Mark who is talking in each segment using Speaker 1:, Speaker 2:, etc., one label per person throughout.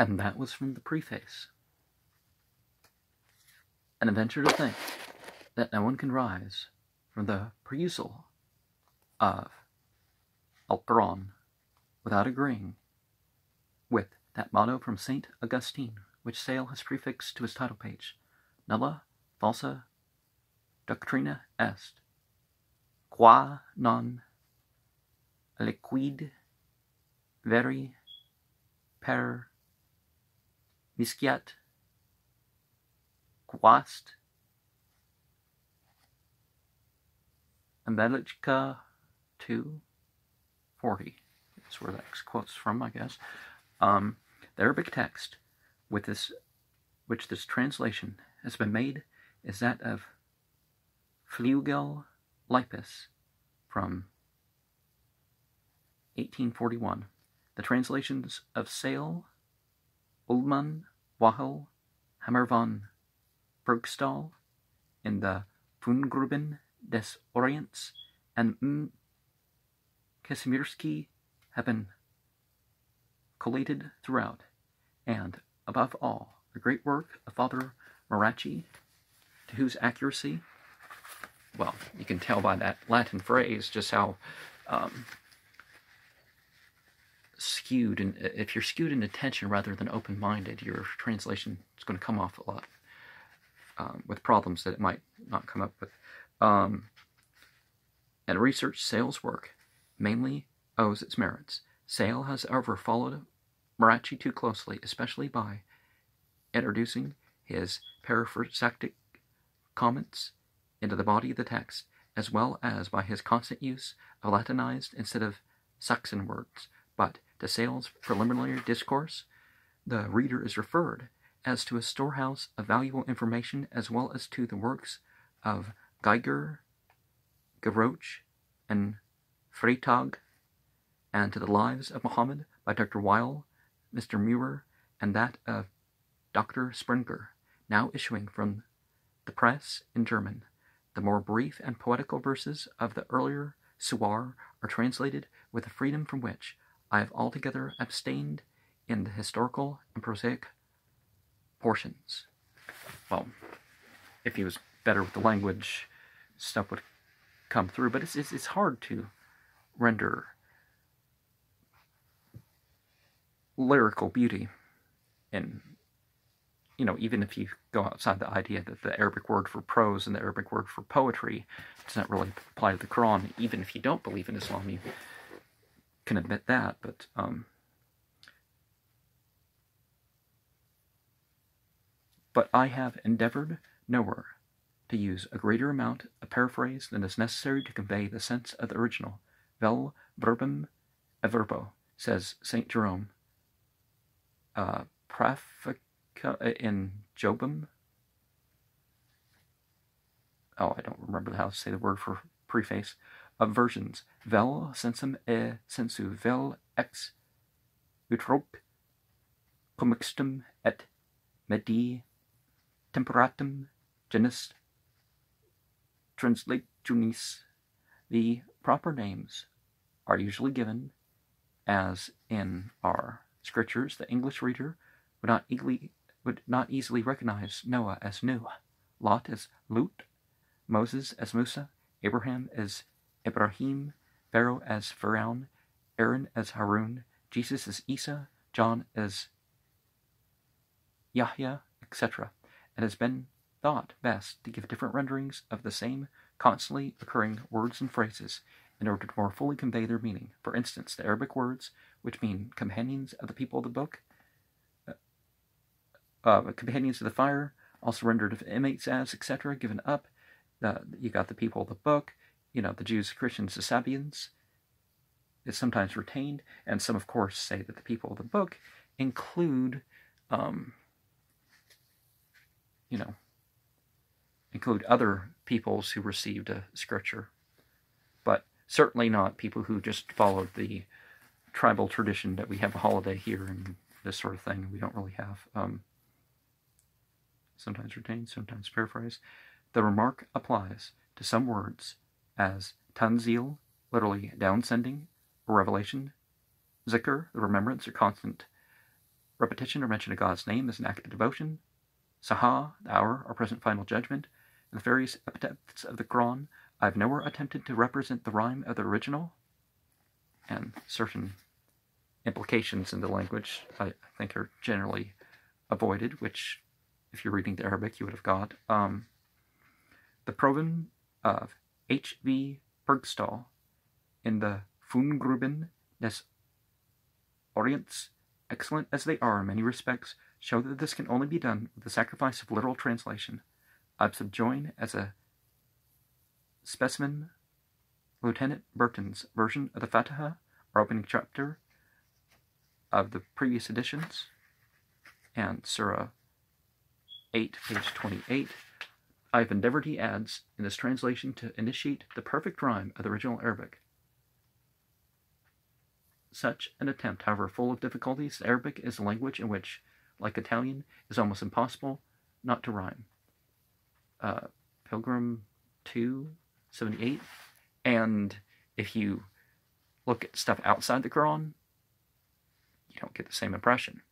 Speaker 1: And that was from the preface. And I venture to think that no one can rise from the perusal of Al Quran without agreeing with that motto from St. Augustine, which Sale has prefixed to his title page Nulla falsa doctrina est, qua non liquid veri per misciat quast Embellica 240. That's where that quote's from, I guess. Um, the Arabic text with this, which this translation has been made is that of Fluegel Lipus from 1841. The translations of Sale, Ullmann, Wahel, Hammer von Purgstall in the Fundgruben des Orients and M. Kasimirski have been collated throughout, and, above all, the great work of Father Maracci, to whose accuracy, well, you can tell by that Latin phrase just how um, skewed, and if you're skewed in attention rather than open-minded, your translation is going to come off a lot um, with problems that it might not come up with. Um, and research Sale's work mainly owes its merits. Sale has, however, followed Maracci too closely, especially by introducing his paraphrastic comments into the body of the text, as well as by his constant use of Latinized instead of Saxon words. But to Sale's preliminary discourse, the reader is referred as to a storehouse of valuable information as well as to the works of Geiger, Gavroche, and Freytag, and to the lives of Muhammad by Dr. Weil, Mr. Muir, and that of Dr. Sprenger, now issuing from the press in German. The more brief and poetical verses of the earlier Suar are translated with a freedom from which I have altogether abstained in the historical and prosaic portions. Well, if he was better with the language, stuff would come through, but it's, it's, it's hard to render lyrical beauty in you know even if you go outside the idea that the arabic word for prose and the arabic word for poetry does not really apply to the quran even if you don't believe in islam you can admit that but um, but i have endeavored nowhere to use a greater amount of paraphrase than is necessary to convey the sense of the original. Vel verbum everbo, says St. Jerome. Uh, in Jobum. Oh, I don't remember how to say the word for preface. Of versions. Vel sensum e sensu vel ex utrope commixtum et medi temperatum genus translationis, the proper names are usually given as in our scriptures. The English reader would not easily, would not easily recognize Noah as Noah, Lot as Lut, Moses as Musa, Abraham as Ibrahim, Pharaoh as Pharaoh, Aaron as Harun, Jesus as Isa, John as Yahya, etc. It has been thought best to give different renderings of the same constantly occurring words and phrases in order to more fully convey their meaning. For instance, the Arabic words, which mean companions of the people of the book, uh, uh, companions of the fire, also rendered of inmates as, etc., given up. Uh, you got the people of the book, you know, the Jews, Christians, the Sabians. It's sometimes retained, and some, of course, say that the people of the book include, um, you know, include other peoples who received a scripture, but certainly not people who just followed the tribal tradition that we have a holiday here and this sort of thing. We don't really have. Um, sometimes retained, sometimes paraphrased. The remark applies to some words as tanzil, literally downsending, or revelation, zikr, the remembrance or constant repetition or mention of God's name is an act of devotion. Saha, the hour, or present final judgment, and the various epithets of the Quran, I've nowhere attempted to represent the rhyme of the original, and certain implications in the language I think are generally avoided, which, if you're reading the Arabic, you would have got. Um, the proven of H. V. Purgstall in the Fundgruben des Orients, excellent as they are in many respects, show that this can only be done with the sacrifice of literal translation. I subjoin as a specimen Lieutenant Burton's version of the Fatiha, our opening chapter of the previous editions, and Surah 8, page 28. I've endeavored, he adds, in this translation to initiate the perfect rhyme of the original Arabic. Such an attempt, however, full of difficulties, Arabic is a language in which, like Italian, is almost impossible not to rhyme. Uh, Pilgrim 2, 78. And if you look at stuff outside the Quran, you don't get the same impression.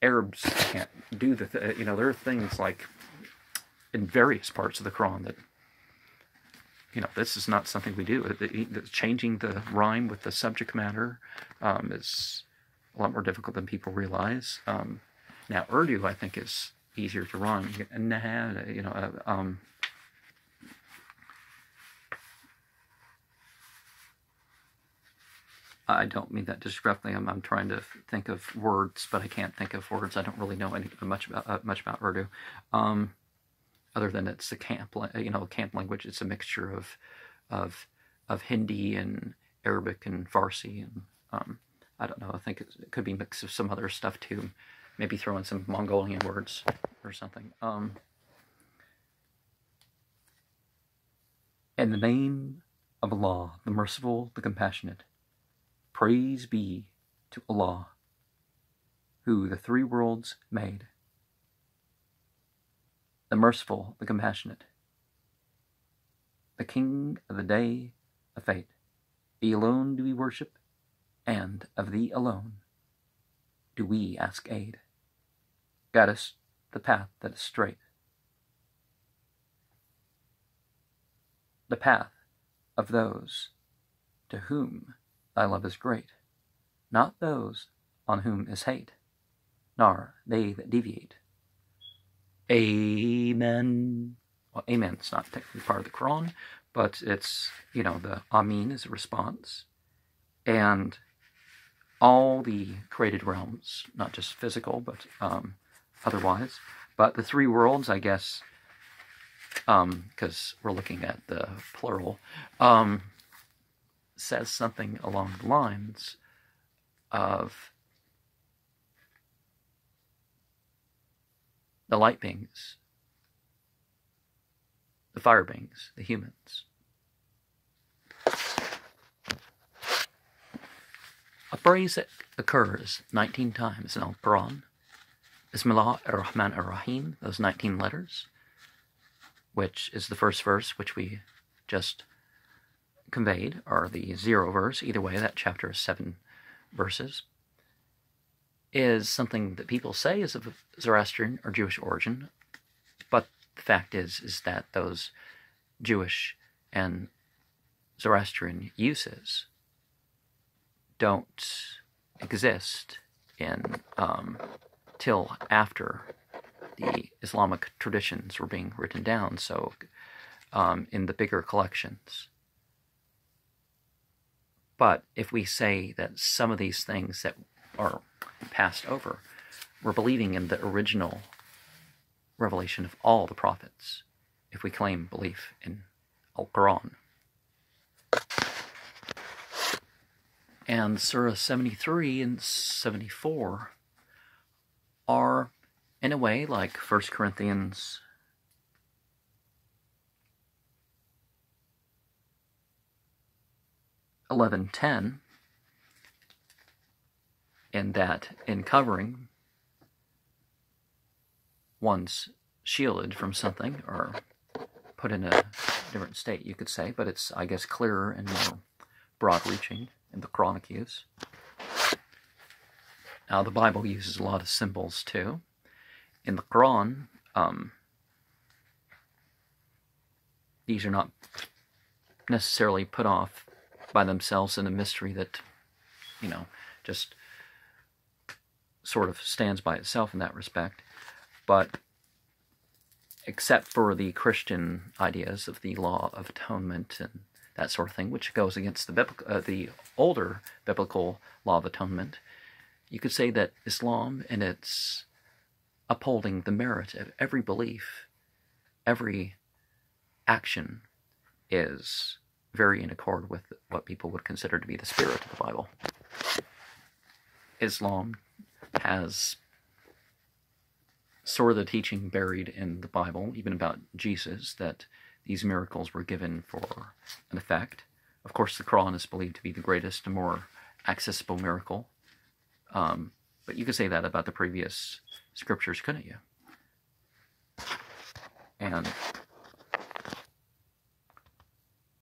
Speaker 1: Arabs can't do the, th- you know, there are things like in various parts of the Quran that, you know, this is not something we do. The, changing the rhyme with the subject matter um, is a lot more difficult than people realize. Um, now, Urdu, I think, is easier to rhyme. You know, uh, um, I don't mean that disrespectfully. I'm, I'm trying to think of words, but I can't think of words. I don't really know any much about uh, much about Urdu, um, other than it's a camp, you know, camp language. It's a mixture of of of Hindi and Arabic and Farsi, and um, I don't know. I think it, could be a mix of some other stuff too. Maybe throw in some Mongolian words or something. Um, in the name of Allah, the Merciful, the Compassionate. Praise be to Allah, who the three worlds made, the merciful, the compassionate, the King of the day of fate. Thee alone do we worship, and of thee alone do we ask aid. Guide us the path that is straight, the path of those to whom thy love is great, not those on whom is hate, nor they that deviate. Amen. Well, amen is not technically part of the Quran, but it's, you know, the Amin is a response. And all the created realms, not just physical, but um, otherwise. But the three worlds, I guess, because um, we're looking at the plural, um, says something along the lines of the light beings, the fire beings, the humans. A phrase that occurs 19 times in Al Quran, Bismillah ar-Rahman ar-Rahim, those 19 letters, which is the first verse which we just conveyed are the zero verse, either way, that chapter is seven verses, is something that people say is of Zoroastrian or Jewish origin, but the fact is is that those Jewish and Zoroastrian uses don't exist in um, till after the Islamic traditions were being written down. So, um, in the bigger collections, but if we say that some of these things that are passed over, we're believing in the original revelation of all the prophets, if we claim belief in Al Quran. And Surah 73 and 74 are, in a way, like 1 Corinthians 11.10 in that in covering one's shielded from something or put in a different state, you could say, but it's, I guess, clearer and more broad reaching in the Quranic use. Now, the Bible uses a lot of symbols too. In the Quran, um, these are not necessarily put off by themselves in a mystery that, you know, just sort of stands by itself in that respect. But except for the Christian ideas of the law of atonement and that sort of thing, which goes against the biblical, uh, the older biblical law of atonement, you could say that Islam, in its upholding the merit of every belief, every action, is very in accord with what people would consider to be the spirit of the Bible. Islam has sort of the teaching buried in the Bible, even about Jesus, that these miracles were given for an effect. Of course, the Quran is believed to be the greatest and more accessible miracle. Um, but you could say that about the previous scriptures, couldn't you? And